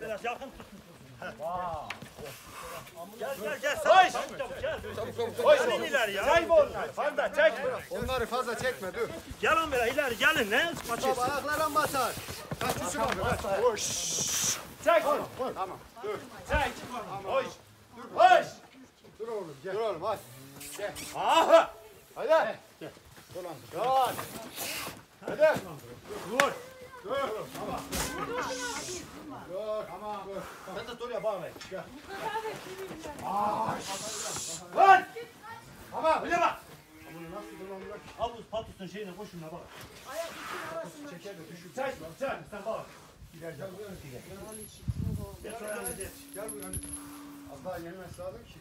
Biraz yakın tutun. Gel gel gel. Koş. Gel. Koş lan ileri ya. Çek onlar. Fazla çek. Onları fazla çekme dur. Gelin böyle ileri gelin. Ne kaçıyorsun? Ayaklara basar. Kaç abi. Koş. Çek. Tamam. Çek. Koş. Koş. Dur oğlum gel. Dur oğlum hadi. Aha. Hadi. Gel. Dur lan. Gel. Hadi. Dur. Dur. Tamam. Dur. Tamam. Sen de dur ya bana. Gel. Lan. Tamam. Öyle bak. Bunu nasıl kullanılır? Al bu patusun şeyine koşun bak. Çeker de düşür. Çek. Çek. Sen bak. Gider gel buraya. Oraya geç. Gel buraya. Az daha yenmesi lazım ki.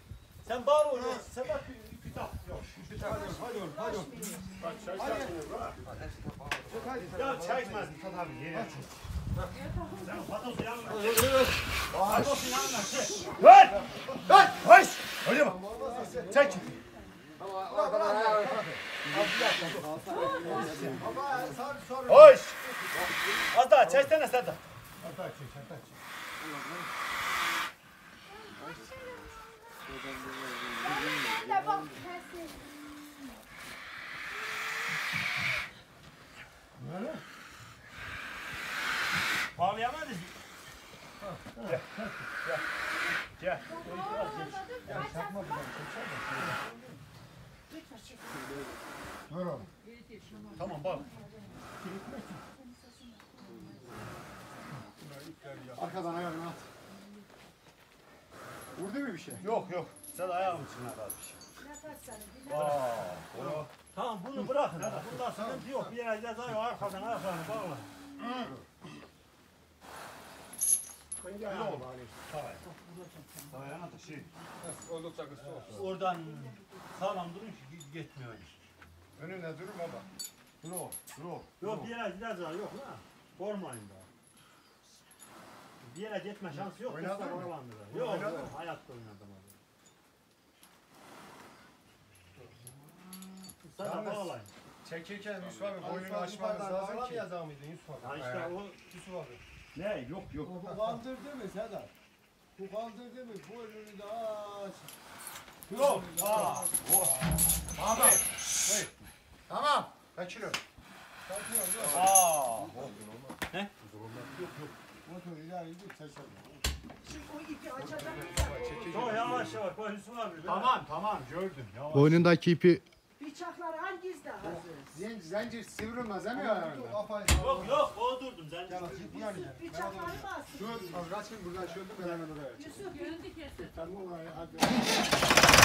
Sen bağır oyna. Sen bak kitap. Yok. Hadi oğlum. Hadi oğlum. Hadi oğlum. Bak Hadi. bırak. Ya çay içmez. Tat abi. Yine. Sen patosu yanına. Patosu yanına. Lan. Lan. Hoş. Öyle bak. Çek. Hoş. Az daha çeksene sen de. Hata çek. Hata çek. Bağlayamadın. Gel. Gel. Dur oğlum. Tamam bak. Arkadan ayağını at. Vurdu mu bir şey? Yok yok. Sen ayağın içine kalmış. Aa, Tamam bunu bırakın. Bundan sıkıntı yok. Bir yere ceza yok. Arkadan ayaklarını bağla. Hangi ayağını bağlayayım? Ayağına da şey. Oldukça kısa olsun. Oradan sağlam durun ki gitmiyor iş. Önüne dur baba. Dur o. Dur o. Yok bir yere gideceğiz yok la. Korkmayın da. Bir yere gitme şansı yok. Oynadın mı? Yok Oynadın yok. Hayatta oynadım abi. Sana bağlayın. Çekirken Yusuf abi boynunu açmanız lazım ki. yazar mıydın Yusuf abi? Ha işte o Yusuf abi. Ne yok yok. Bu kaldırdı mı Sedat? Bu kaldırdı mı? Bu önünü de aç. Yok. Aa. Tamam. Tamam. Kaçırıyorum. Aa. Motor ileri git Çok yavaş yavaş. Abi. Tamam tamam gördüm. Yavaş. Boynundaki ipi Zincir, zincir sivrilmez değil mi? Kafayı Yok yok. O durdum. Gel bakayım bu yana gel. Bıçakları bastı. Az kaçın buradan şöyle ben hemen oraya. Yusuf Tamam hadi.